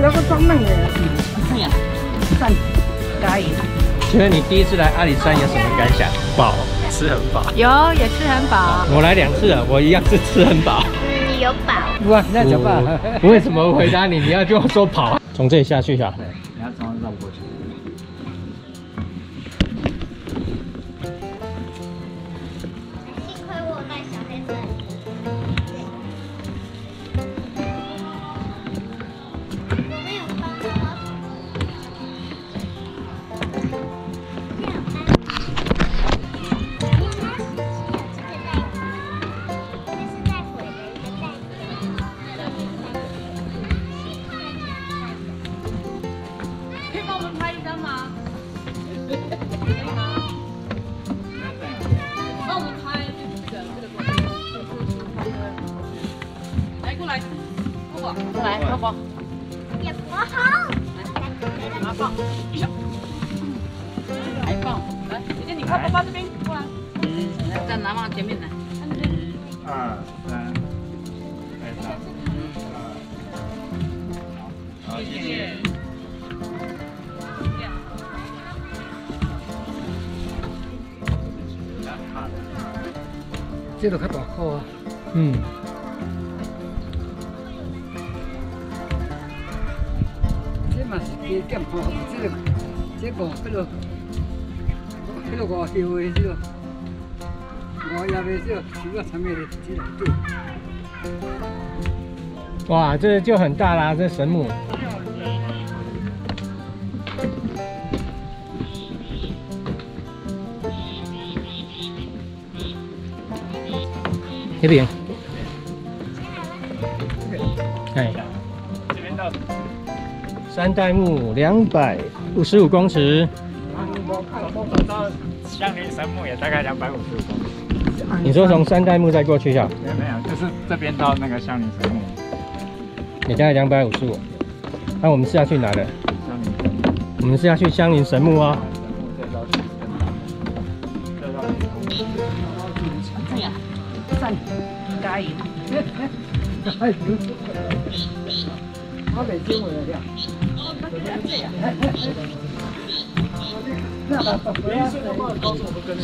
那个装嫩的，对呀，看，可以。请问你第一次来阿里山有什么感想？饱，吃很饱。有，也吃很饱。我来两次了，我一样是吃很饱。你有饱？哇，那怎么办？我 为什么回答你？你要跟我说跑？从这里下去哈。对，你要从绕过去。过来，过过，过来，过过，也不好。拿放，来放，来，姐姐你看爸爸这边过来，来站拿放前面来，一二三，好，谢谢。这个较大颗啊，嗯，这嘛是加减吼，这个这个迄落，迄落五条的这个，五叶的这个树啊，参的这内底。哇，这就很大啦，这神木。这边，哎，这边到三代目两百五十五公尺。走到香林神木也大概两百五十五公尺。你说从三代目再过去呀？没有没有，就是这边到那个香林神木。你大概两百五十五。那我们是要去哪的？香林神木，我们是要去香林神木啊哦。神木再绕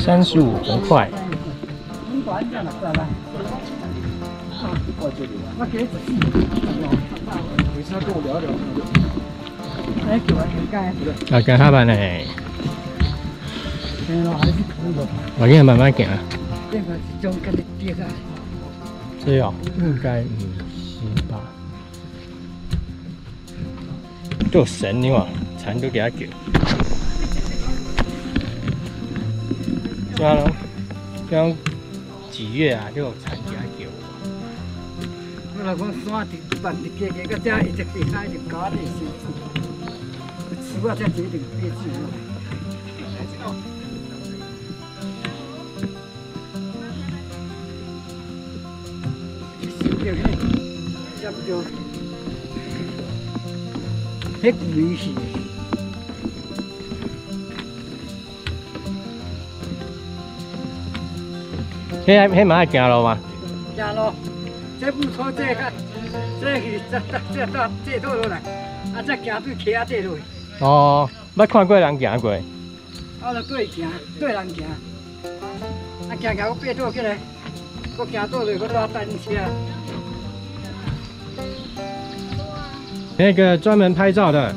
三十五块。很短这样了，来来。我给仔细。回家跟我聊聊。哎，给完应该。啊，行下班呢，哎咯，还是可以的。我给你慢慢行。啊。这哦，应该唔是吧？都有神你哇，蝉都给它叫。对啊，像几月啊，就有蝉给它叫。我若讲山伫万伫加加，到这伊直地海就搞地先。吃我才一定变质了。要不就，迄危险。迄迄嘛爱行路嘛？行咯，这不错，这个，这是这这这到这来，啊，再行对溪仔底落去，哦，捌看过人行过。啊，就对行，对人行，啊，行行我爬倒起来，我行倒落，我拉单车。那个专门拍照的。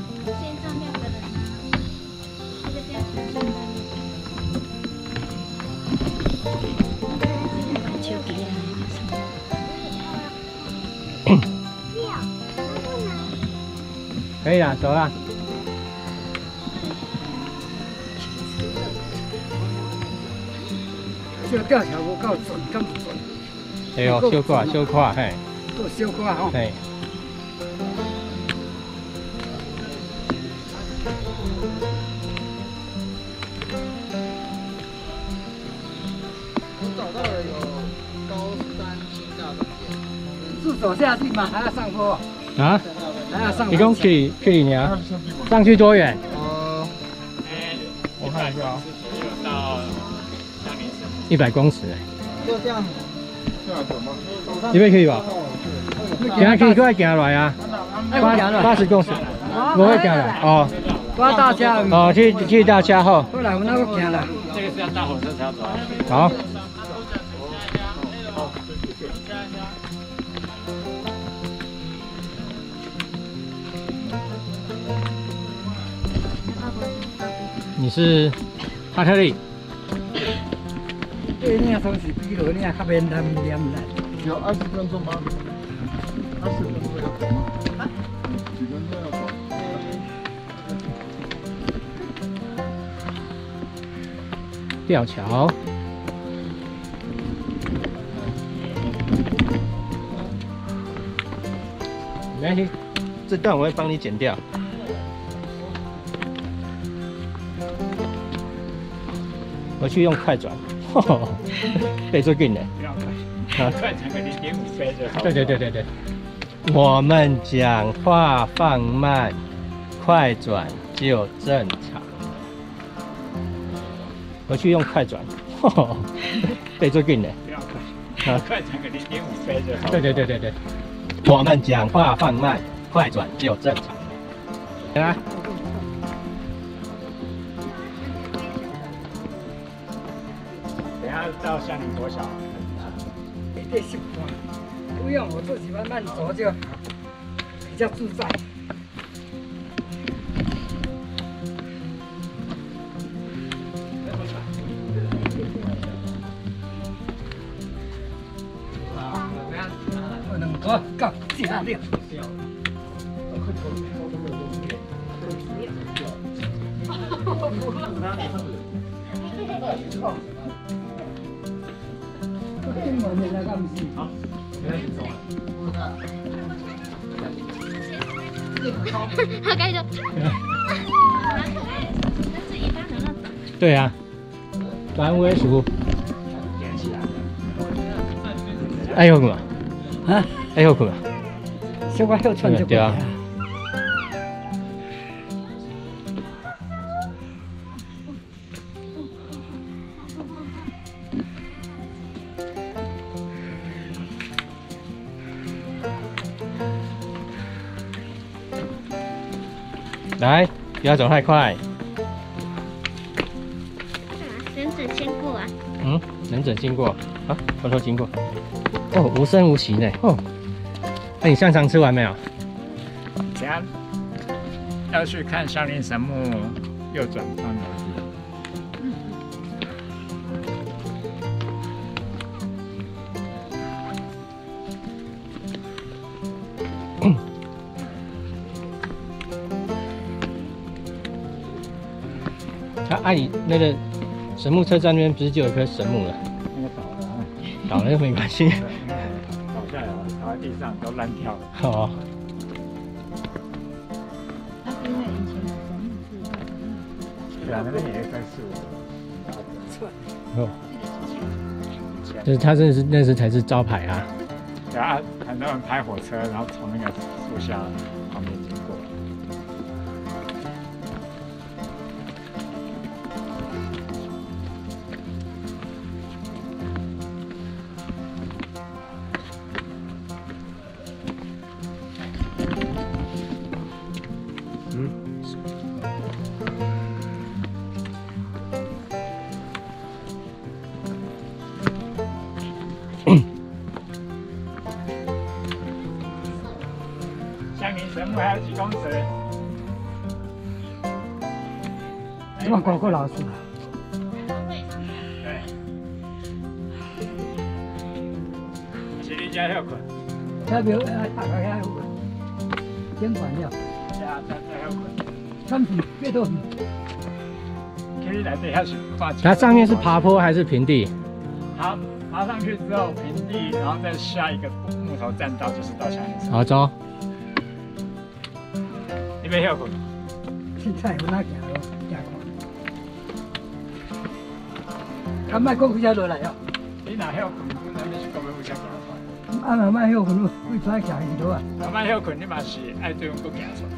可以啦，走啦。这个吊桥无够准？哎呦，小块小块，嘿，都小可吼。嘿。走下去吗？还要上坡？啊？还要上？一共去去你啊？上去多远？呃，我看一下啊，到香林神木。一百公尺哎，就这样。这样准吗？你要去吧？行去，过来行来啊！八十公尺，不会行来哦我大车，哦，去去大车后，后来我那个行了。这个是要搭火车才要走啊。好。你是哈特利，对，你从是比落，你较免难念来。有二十分钟吗？二十分钟要走吗？几分钟要走？吊桥。没关系，这段我会帮你剪掉。我去用快转，对，这更的。不要快，啊，快转个零点五倍就好。对对对对对。我们讲话放慢，快转就正常。我去用快转，对，这更的。不要快，啊，快转个零点五倍就好。对对对对对。我们讲话放慢，快转就正常。来，等一下到香林国小。你得习惯，不用我自己慢慢走就比较自在。我能够搞定 好，该就。但是一般人那种。对啊，蓝威鼠，连起来。哎呦哥，啊，哎呦嘛，小可要穿就对啊。来，不要走太快。忍者先过啊。嗯，忍者经过，啊，偷偷经过。哦，无声无息呢。哦，那你香肠吃完没有？怎样要去看少林神木，右转方楼梯。啊，阿里那个神木车站那边不是就有一棵神木了？那个倒了啊，倒了又没关系。倒下来了，倒在地上都烂掉了。哦，对啊，那边也一棵树。哦，就是它真的是那是才是招牌啊。对啊，很多人拍火车，然后从那个树下香林神木还有几公尺？这么高个老师，对。是你家要困，代表啊大概还有监管了，家家家要困。产品越多。可以来这下去。它上面是爬坡还是平地？爬爬上去之后平地，然后再下一个木头栈道就是到香林神木。好走。你没要困？凊彩有哪行咯，行看。看卖讲几只落来哦，你哪要困？那你是讲要互相行出啊那卖休困，为啥行去多啊？来？慢慢要困，你嘛是爱对方搁行出来。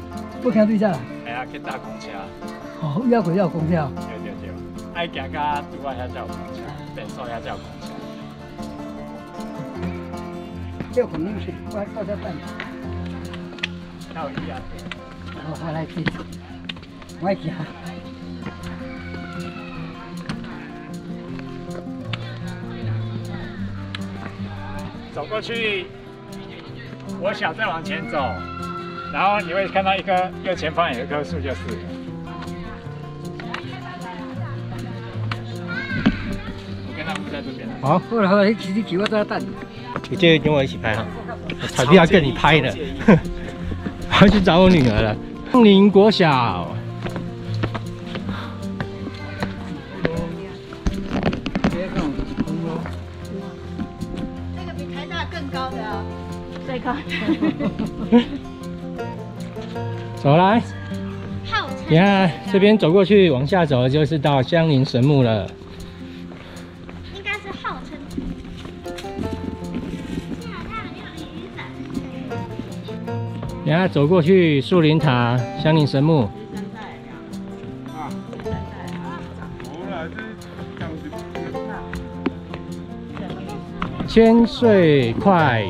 不行对啥啦？哎呀，去搭公车。哦，要回要公车。对对对，爱行到拄啊遐才有公车，变数遐才有公车。要困你是我到这等。到一啊。我还来去，我行。走过去，我想再往前走，然后你会看到一棵右前方有一棵树，就是。我跟他们在这边。好，好了好了，你骑你骑，我在那等你。你介意跟我一起拍哈？我才不要跟你拍的，我要去找我女儿了。凤林国小，这个比台大更高的啊，最高。走来，号称你看这边走过去，往下走就是到香林神木了。应该是号称。下大有雨伞。你看走过去树林塔、香林神木，千岁快，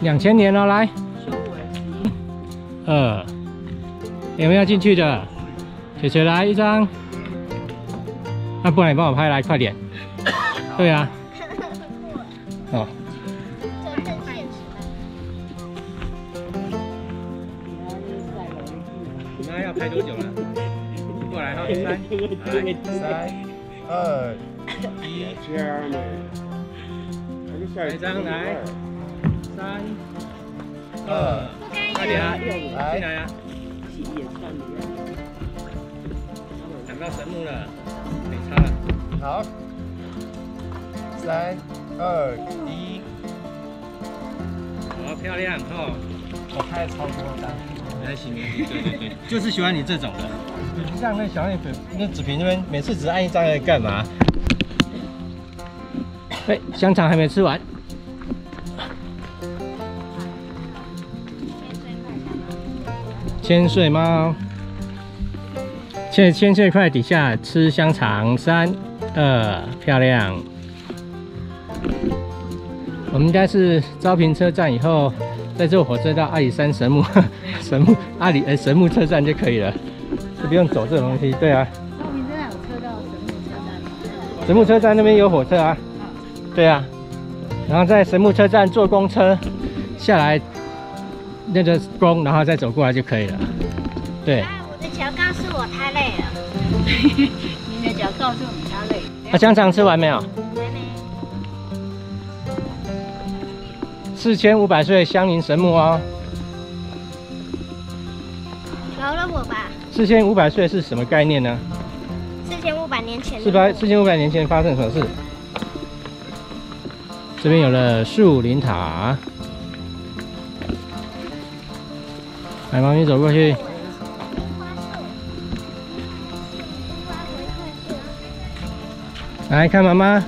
两千年了，来，二，有没有进去的？雪雪来一张，那不然你帮我拍来，快点。对啊，哦，这更现实你们要拍多久了？过来哈，三，三。二一，来一张来，三，二，快点啊，进来，来啊！抢到神木了，没差了。好，三二一，好漂亮哦！我拍了超多张。还行，对对对，就是喜欢你这种的。你不像那小叶粉，那子平那边每次只按一张来干嘛？哎，香肠还没吃完。千岁猫，千千岁块底下吃香肠，三二，漂亮。我们应该是招平车站以后，再坐火车到阿里山神木 神木阿里呃神木车站就可以了，就不用走这种东西。对啊，那我们真的有车到神木车站。神木车站那边有火车啊。对啊，然后在神木车站坐公车下来那个弓，然后再走过来就可以了。对，啊，我的脚告诉我太累了。你的脚告诉你太累。那、香肠吃完没有？还没。四千五百岁香林神木哦。饶了我吧，四千五百岁是什么概念呢？四千五百年前的四百四千五百年前发生什么事？这边有了树林塔，来，猫咪走过去。来看妈妈。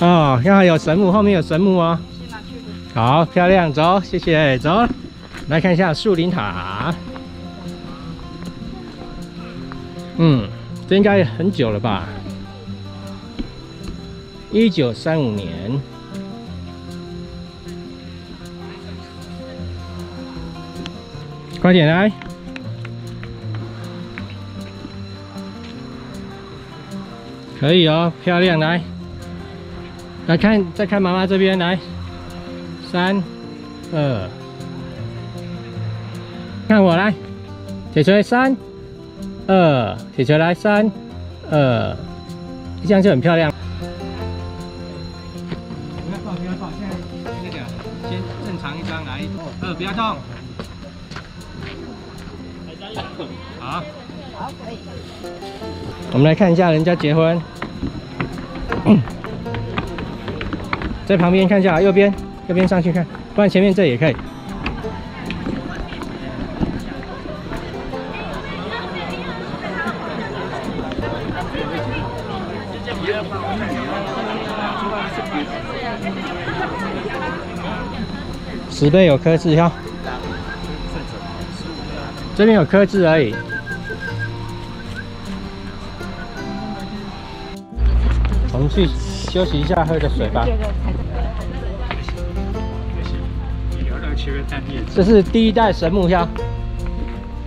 哦，刚好有神木，后面有神木哦。好漂亮，走，谢谢，走。来看一下树林塔。嗯，这应该很久了吧？一九三五年。快点来！可以哦，漂亮，来，来看，再看妈妈这边来，三、二，看我来，铁锤三、二，铁锤来三、二，这样就很漂亮。不要动，不要动，现在那个先正常一张来，二不要动。好，我们来看一下人家结婚，在旁边看一下，右边，右边上去看，不然前面这也可以。十倍有刻字哈，这边有刻字而已。我们去休息一下，喝个水吧。这是第一代神木香，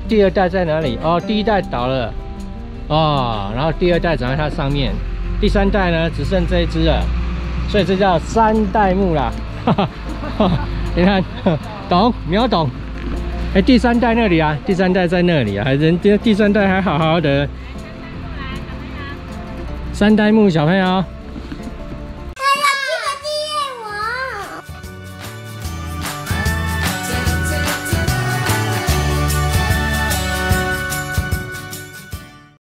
第二代在哪里？哦，第一代倒了，哦，然后第二代长在它上面，第三代呢只剩这一只了，所以这叫三代木啦。哈哈哈哈你看，懂秒懂。哎，第三代那里啊，第三代在那里啊，还人第第三代还好好的。三代目小朋友。